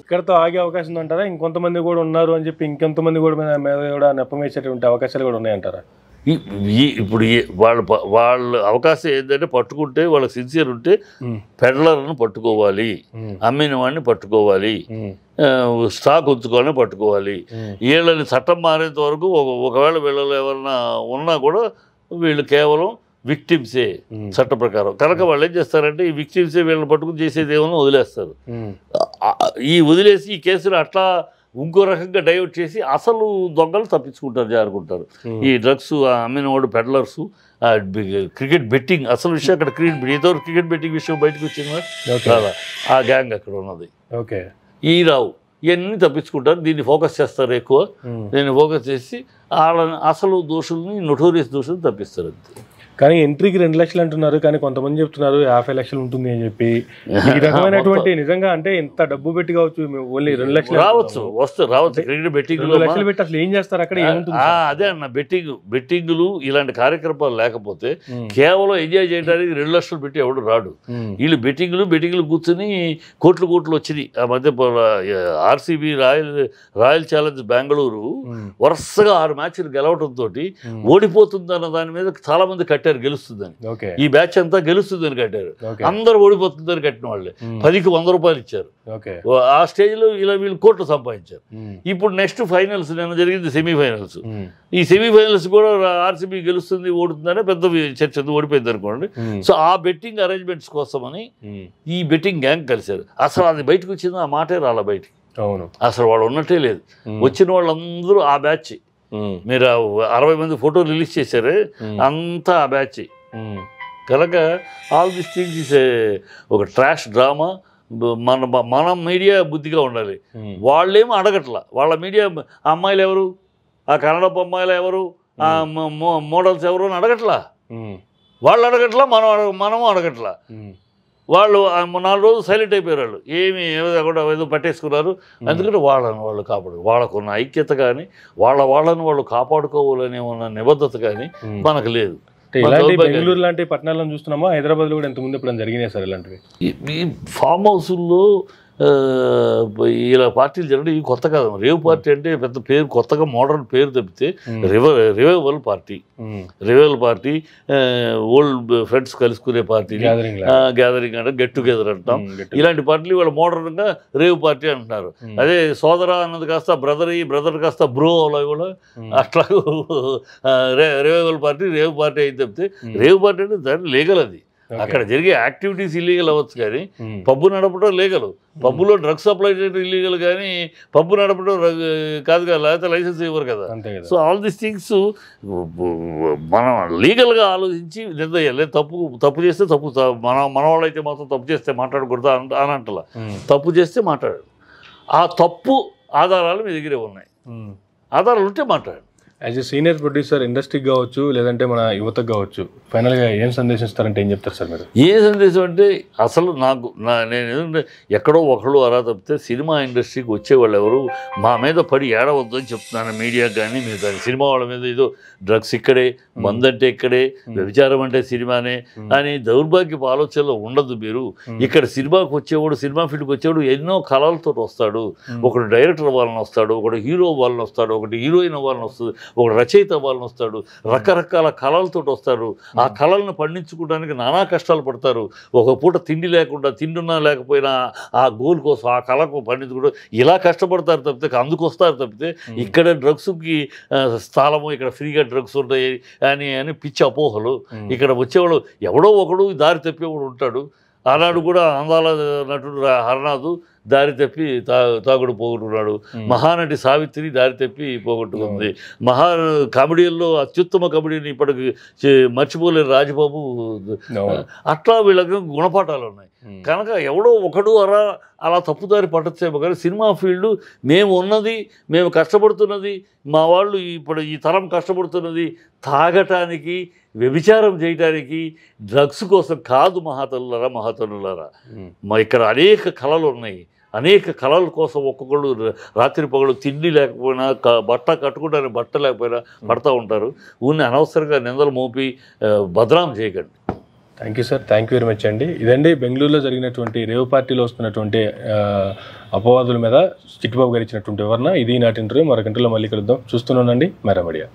ఇక్కడతో ఆగే అవకాశం ఉందంటారా? ఇంకొంతమంది కూడా ఉన్నారు అని చెప్పి ఇంకొంతమంది కూడా మీద మీద కూడా నెప్పం వేసేటువంటి అవకాశాలు కూడా ఉన్నాయంటారా? ఇప్పుడు వాళ్ళ వాళ్ళ అవకాశం ఏంటంటే పట్టుకుంటే వాళ్ళకి సిన్సియర్ ఉంటే పెడలర్ను పట్టుకోవాలి. అమ్మిన వాడిని పట్టుకోవాలి స్టాక్ ఉంచుకొని పట్టుకోవాలి. వీళ్ళని చట్టం మారేంత వరకు ఒక- ఒకవేళ వీళ్ళలో ఎవరన్నా ఉన్నా కూడా వీళ్ళు కేవలం విక్టిమ్సే. చట్ట ప్రకారం. కనుక వాళ్ళు ఏం చేస్తారంటే ఈ విక్టిమ్సే వీళ్ళని పట్టుకుని చేసేది ఏమన్నా వదిలేస్తారు. ఈ వదిలేసి ఈ కేసును అట్లా ఇంకో రకంగా డైవర్ట్ చేసి అసలు దొంగలు తప్పించుకుంటారు జారుకుంటారు. ఈ డ్రగ్స్ అమ్మినవాడు పెడ్లర్స్ క్రికెట్ బెట్టింగ్ అసలు విషయం అక్కడ క్రికెట్ ఏదో క్రికెట్ బెట్టింగ్ విషయం బయటకు వచ్చిందా? ఆ గ్యాంగ్ అక్కడ ఉన్నది. ఓకే. ఈ రావు ఇవన్నీ తప్పించుకుంటారు. దీన్ని ఫోకస్ చేస్తారు ఎక్కువ. దీన్ని ఫోకస్ చేసి వాళ్ళని అసలు దోషుల్ని నొటోరియస్ దోషుల్ని తప్పిస్తారు అంతే. కానీ ఎంట్రీకి రెండు లక్షలు అంటున్నారు కానీ కొంతమంది చెప్తున్నారు యాభై లక్షలు ఉంటుంది అని చెప్పి ఈ రకమైనటువంటి నిజంగా అంటే ఇంత డబ్బు పెట్టి కావచ్చు ఓన్లీ రెండు లక్షలు రావచ్చు వస్తే రావచ్చు క్రికెట్ బెట్టింగ్ లక్షలు పెట్టి అసలు ఏం చేస్తారు అక్కడ అదే అన్న బెట్టింగ్ బెట్టింగులు ఇలాంటి కార్యక్రమాలు లేకపోతే. కేవలం ఎంజాయ్ చేయడానికి రెండు లక్షలు పెట్టి ఎవడు రాడు. వీళ్ళు బెట్టింగ్లు బెట్టింగ్లు కూర్చుని కోట్లు కోట్లు వచ్చినాయి ఆ మధ్య RCB Royal Royal Challenge Bengaluru. వరుసగా ఆరు మ్యాచ్లు గెలవడంతో. ఓడిపోతుందన్న దాని మీద చాలా మంది కట్టారు గెలుస్తుందని ఈ బ్యాచ్ అంతా గెలుస్తుందని కట్టారు అందరూ ఓడిపోతుందని కట్టిన వాళ్ళే. పదికి వంద రూపాయలు ఇచ్చారు ఆ స్టేజ్లో ఇలా వీళ్ళు కోట్లు సంపాదించారు. ఇప్పుడు నెక్స్ట్ ఫైనల్స్ నిన్న జరిగింది సెమీఫైనల్స్. ఈ సెమీఫైనల్స్ కూడా ఆర్సీబీ గెలుస్తుంది ఓడుతుందనే పెద్ద చర్చ ఓడిపోయింది అనుకోండి. సో ఆ బెట్టింగ్ అరేంజ్మెంట్స్ కోసమని. ఈ బెట్టింగ్ గ్యాంగ్ కలిశారు అసలు అది బయటకు వచ్చింది ఆ మాటే రాలా బయటికి అవును అసలు వాళ్ళు ఉన్నట్టే లేదు. వచ్చిన వాళ్ళందరూ ఆ బ్యాచ్. మీరు అరవై మంది ఫోటోలు రిలీజ్ చేశారు. అంతా ఆ బ్యాచ్. కనుక ఆల్ దిస్ థింగ్స్ ఇస్ ఒక ట్రాష్ డ్రామా మన మన మీడియా బుద్ధిగా ఉండాలి. వాళ్ళేమో అడగట్లా వాళ్ళ మీడియా అమ్మాయిలు ఎవరు ఆ కన్నడపు అమ్మాయిలు ఎవరు ఆ మోడల్స్ ఎవరు అని అడగట్లా. వాళ్ళు అడగట్లా మనం మనము అడగట్లా. వాళ్ళు నాలుగు రోజులు సైలెంట్ అయిపోయారు వాళ్ళు ఏమి ఏదో కూడా ఏదో పట్టేసుకున్నారు. ఎందుకంటే వాళ్ళని వాళ్ళు కాపాడు వాళ్ళకున్న ఐక్యత కానీ వాళ్ళ వాళ్ళని వాళ్ళు కాపాడుకోవాలనే ఉన్న నిబద్ధత కానీ. మనకు లేదు. ఇలాంటి. బెంగళూరు లాంటి పట్టణాలను చూస్తున్నామా? హైదరాబాద్లో కూడా ఎంతమంది ఎప్పుడైనా జరిగినాయి సార్ ఇలాంటివి? ఈ- ఫామ్ హౌసుల్లో ఇలా పార్టీలు జరగడం ఇది కొత్త కాదు. రేవ్ పార్టీ అంటే పెద్ద పేరు కొత్తగా మోడర్న్ పేరు తప్పితే. రివ revival party. Revival party old friends కలుసుకునే పార్టీ గ్యాదరింగ్ అంటే గెట్ టుగెదర్ అంటాం. ఇలాంటి పార్టీలు వాళ్ళు మోడర్న్గా రేవ్ పార్టీ అంటున్నారు. అదే సోదర అన్నది కాస్త బ్రదర్ ఈ బ్రదర్ కాస్త బ్రో అలా కూడా అట్లా రేవల్ పార్టీ రేవ్ పార్టీ అయితే తప్పితే రేవ్ పార్టీ అంటే దాని లీగల్ అది. అక్కడ జరిగే యాక్టివిటీస్ ఇల్లీగల్ అవ్వచ్చు కానీ పబ్బు నడపడం లీగల్ పబ్బులో డ్రగ్స్ సప్లై చేయడం ఇల్లీగల్ కానీ పబ్బు నడపడం కాదు కదా లేకపోతే లైసెన్స్ ఇవ్వరు కదా. సో ఆల్ దిస్ థింగ్స్ మనం లీగల్గా ఆలోచించి నిర్ణయాలు తప్పు తప్పు చేస్తే తప్పు మన మన వాళ్ళైతే మాత్రం తప్పు చేస్తే మాట్లాడకూడదు అని అంటలా. తప్పు చేస్తే మాట్లాడాడు ఆ తప్పు ఆధారాలు మీ దగ్గరే ఉన్నాయి. ఆధారాలు ఉంటే మాట్లాడు యాజ్ ఎ సీనియర్ ప్రొడ్యూసర్ ఇండస్ట్రీకి కావచ్చు లేదంటే మన యువతకు కావచ్చు ఫైనల్గా ఏం సందేశం ఇస్తారంటే ఏం చెప్తారు సార్ మీరు? ఏ సందేశం అంటే అసలు నాకు నా నేను ఎందుకంటే ఎక్కడో ఒకళ్ళు అలా తప్పితే సినిమా ఇండస్ట్రీకి వచ్చేవాళ్ళు ఎవరు? మా మీద పడి ఏడవద్దు అని చెప్తున్నాను మీడియా కానీ మీరు దాని సినిమా వాళ్ళ మీద ఏదో డ్రగ్స్ ఇక్కడే మందు అంటే ఇక్కడే వ్యభిచారం అంటే సినిమానే అని దౌర్భాగ్యపు ఆలోచనలో ఉండదు మీరు. ఇక్కడ సినిమాకి వచ్చేవాడు సినిమా ఫీల్డ్కి వచ్చేవాడు ఎన్నో కళలతో వస్తాడు. ఒకడు డైరెక్టర్ వాళ్ళని వస్తాడు ఒకడు హీరో వాళ్ళని వస్తాడు ఒకటి హీరోయిన్ వాళ్ళని వస్తుంది. ఒక రచయిత వాళ్ళని వస్తాడు. రకరకాల కళలతో వస్తారు ఆ కళలను పండించుకోవడానికి నానా కష్టాలు పడతారు. ఒక పూట తిండి లేకుండా తిండున్నా లేకపోయినా ఆ గోల్ కోసం ఆ కళకు పండించుకోవడం ఇలా కష్టపడతారు తప్పితే అందుకు వస్తారు తప్పితే ఇక్కడ డ్రగ్స్కి స్థలము ఇక్కడ ఫ్రీగా డ్రగ్స్ ఉంటాయి అని అని పిచ్చి అపోహలు. ఇక్కడ వచ్చేవాడు ఎవడో ఒకడు దారి తప్పేవాడు ఉంటాడు. ఆనాడు కూడా అందాల నటుడు హరనాథు దారి తప్పి తా తాగుడు పోగొట్టుకున్నాడు మహానటి సావిత్రి దారి తప్పి పోగొట్టుకుంది. మహా కమెడీల్లో అత్యుత్తమ కమెడీని ఇప్పటికి మర్చిపోలేని రాజబాబు. అట్లా వీళ్ళకి గుణపాఠాలు ఉన్నాయి. కనుక ఎవడో ఒకడు అలా అలా తప్పుదారి పట్టచ్చేమో కానీ సినిమా ఫీల్డ్ మేము ఉన్నది మేము కష్టపడుతున్నది మా వాళ్ళు ఇప్పుడు ఈ తరం కష్టపడుతున్నది తాగటానికి వ్యభిచారం చేయటానికి డ్రగ్స్ కోసం కాదు మహాతల్లులారా ఉమ్. మా ఇక్కడ అనేక కళలు ఉన్నాయి అనేక కళల కోసం ఒక్కొక్కళ్ళు రాత్రి పగలు తిండి లేకపోయినా క- బట్ట కట్టుకోవడానికి బట్ట లేకపోయినా పడతా ఉంటారు. ఊరిని అనవసరంగా నిందలు మోపి బదనాం చేయకండి. Thank you sir. Thank you very much అండి. ఇదండి బెంగళూరులో జరిగినటువంటి రేవ్ పార్టీలో వస్తున్నటువంటి అపవాదుల మీద చిట్టుబాబు గారు ఇచ్చినటువంటి వివరణ. ఇది నాటి ఇంటర్వ్యూ. మరొక ఇంటర్వ్యూలో మళ్ళీ కలుద్దాం. చూస్తూనే ఉండండి మెరా మీడియా